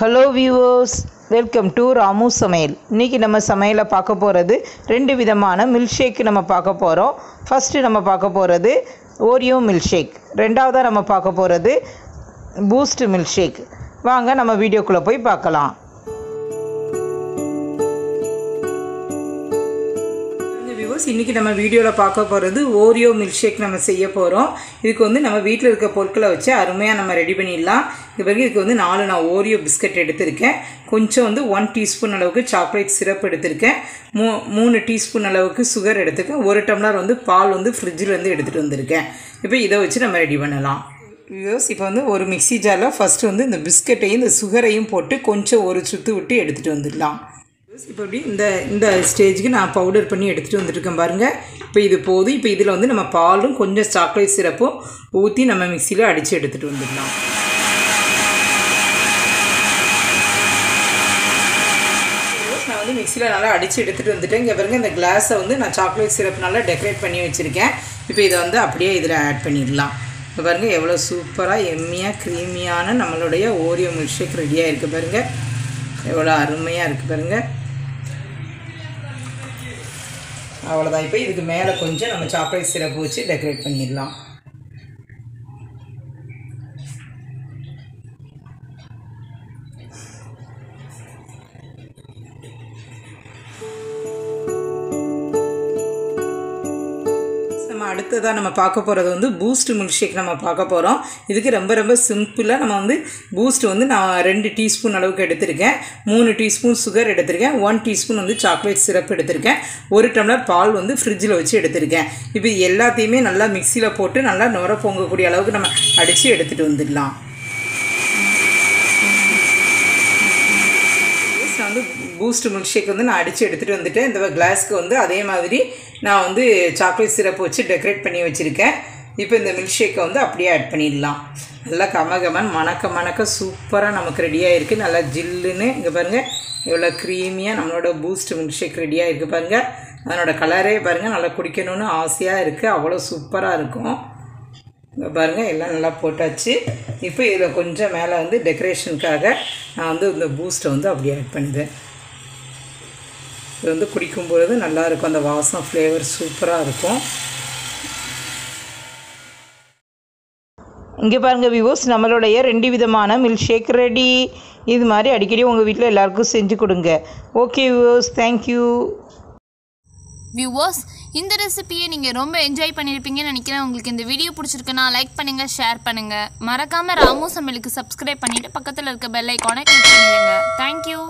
Hello viewers welcome to Ramu சமையல் இன்றைக்கி நம்ம சமையலை பார்க்க போகிறது ரெண்டு விதமான மில்க்ஷேக் நம்ம பார்க்க போகிறோம் ஃபஸ்ட்டு நம்ம பார்க்க போகிறது ஓரியோ மில்க் ஷேக் ரெண்டாவதாக நம்ம பார்க்க போகிறது பூஸ்ட் மில்க் ஷேக் வாங்க நம்ம வீடியோக்குள்ளே போய் பார்க்கலாம். வியூவர்ஸ் இன்றைக்கி நம்ம வீடியோவில் பார்க்க போகிறது ஓரியோ மில்க் ஷேக் நம்ம செய்ய போகிறோம் இதுக்கு வந்து நம்ம வீட்டில் இருக்க பொருட்களை வச்சு அருமையாக நம்ம ரெடி பண்ணிடலாம். இது பிறகு இதுக்கு வந்து நாலு நான் ஓரியோ பிஸ்கட் எடுத்திருக்கேன். கொஞ்சம் வந்து ஒன் டீஸ்பூன் அளவுக்கு சாக்லேட் சிரப் எடுத்திருக்கேன். மூ மூணு டீஸ்பூன் அளவுக்கு சுகர் எடுத்துக்கேன் ஒரு டம்ளர் வந்து பால் வந்து ஃப்ரிட்ஜிலேருந்து எடுத்துகிட்டு வந்திருக்கேன். இப்போ இதை வச்சு நம்ம ரெடி பண்ணலாம். வியூவர்ஸ் இப்போ வந்து ஒரு மிக்சி ஜாரில் ஃபஸ்ட்டு வந்து இந்த பிஸ்கட்டையும் இந்த சுகரையும் போட்டு கொஞ்சம் ஒரு சுற்று விட்டு எடுத்துகிட்டு வந்துடலாம். இப்போ இப்படி இந்த இந்த ஸ்டேஜுக்கு நான் பவுடர் பண்ணி எடுத்துகிட்டு வந்துட்டுருக்கேன் பாருங்கள் இப்போ இது போதும். இப்போ இதில் வந்து நம்ம பாலும் கொஞ்சம் சாக்லேட் சிரப்பும் ஊற்றி நம்ம மிக்சியில் அடித்து எடுத்துகிட்டு வந்துடலாம். நான் வந்து மிக்சியில் நல்லா அடித்து எடுத்துகிட்டு வந்துட்டேன். இங்கே பாருங்கள் இந்த கிளாஸை வந்து நான் சாக்லேட் சிரப் நல்லா டெக்கரேட் பண்ணி வச்சுருக்கேன். இப்போ இதை வந்து அப்படியே இதில் ஆட் பண்ணிடலாம். இப்போ பாருங்கள் எவ்வளோ சூப்பராக எம்மியாக க்ரீமியான நம்மளுடைய ஓரியோ மில்க் ஷேக் ரெடியாக இருக்குது பாருங்கள் எவ்வளோ அருமையாக இருக்குது பாருங்கள் அவ்வளோதான் இப்போ இதுக்கு மேலே கொஞ்சம் நம்ம சாக்லேட் சிரப் வச்சு டெக்கரேட் பண்ணிடலாம். அடுத்ததாக நம்ம பார்க்க போகிறது வந்து பூஸ்ட் மில்க் ஷேக் நம்ம பார்க்க போகிறோம் இதுக்கு ரொம்ப ரொம்ப சிம்பிளாக நம்ம வந்து பூஸ்ட் வந்து நான் ரெண்டு டீஸ்பூன் அளவுக்கு எடுத்திருக்கேன். மூணு டீஸ்பூன் சுகர் எடுத்திருக்கேன். ஒன் டீஸ்பூன் வந்து சாக்லேட் சிரப் எடுத்திருக்கேன். ஒரு டம்ளர் பால் வந்து ஃப்ரிட்ஜில் வச்சு எடுத்திருக்கேன். இப்போ எல்லாத்தையுமே நல்லா மிக்சியில் போட்டு நல்லா நுர பொங்கக்கூடிய அளவுக்கு நம்ம அடித்து எடுத்துகிட்டு வந்துடலாம். வந்து பூஸ்ட் மில்க் ஷேக் வந்து நான் அடித்து எடுத்துகிட்டு வந்துட்டேன். இந்த கிளாஸ்க்கு வந்து அதே மாதிரி நான் வந்து சாக்லேட் சிரப் வச்சு டெக்கரேட் பண்ணி வச்சுருக்கேன். இப்போ இந்த மில்க் ஷேக்கை வந்து அப்படியே ஆட் பண்ணிடலாம். நல்லா கமகமன் மணக்க மணக்க சூப்பராக நமக்கு ரெடியாக இருக்குது நல்லா ஜில்லுன்னு இங்கே பாருங்கள் எவ்வளோ க்ரீமியாக நம்மளோட பூஸ்ட் மில்க் ஷேக் ரெடியாக இருக்குது பாருங்கள் அதனோட கலரே பாருங்கள் நல்லா குடிக்கணும்னு ஆசையாக இருக்குது அவ்வளோ சூப்பராக இருக்கும். இங்கே பாருங்கள் எல்லாம் நல்லா போட்டாச்சு. இப்போ இதில் கொஞ்சம் மேலே வந்து டெக்கரேஷனுக்காக நான் வந்து இந்த பூஸ்ட்டை வந்து அப்படியே ஆட் பண்ணிடுறேன் இது வந்து குடிக்கும் பொழுது நல்லாயிருக்கும். அந்த வாசம் ஃப்ளேவர் சூப்பராக இருக்கும். இங்கே பாருங்கள் விவோஸ் நம்மளுடைய ரெண்டு விதமான மில்க் ஷேக் ரெடி இது மாதிரி அடிக்கடி உங்கள் வீட்டில் எல்லாருக்கும் செஞ்சு கொடுங்க. ஓகே விவோஸ் தேங்க்யூ வியூவர்ஸ் இந்த ரெசிபியை நீங்கள் ரொம்ப என்ஜாய் பண்ணியிருப்பீங்கன்னு நினைக்கிறேன். உங்களுக்கு இந்த வீடியோ பிடிச்சிருக்குன்னா லைக் பண்ணுங்கள் ஷேர் பண்ணுங்கள் மறக்காமல் ராமு சமையலுக்கு சப்ஸ்கிரைப் பண்ணிவிட்டு பக்கத்தில் இருக்க பெல் ஐக்கானை கிளிக் பண்ணிடுங்க தேங்க்யூ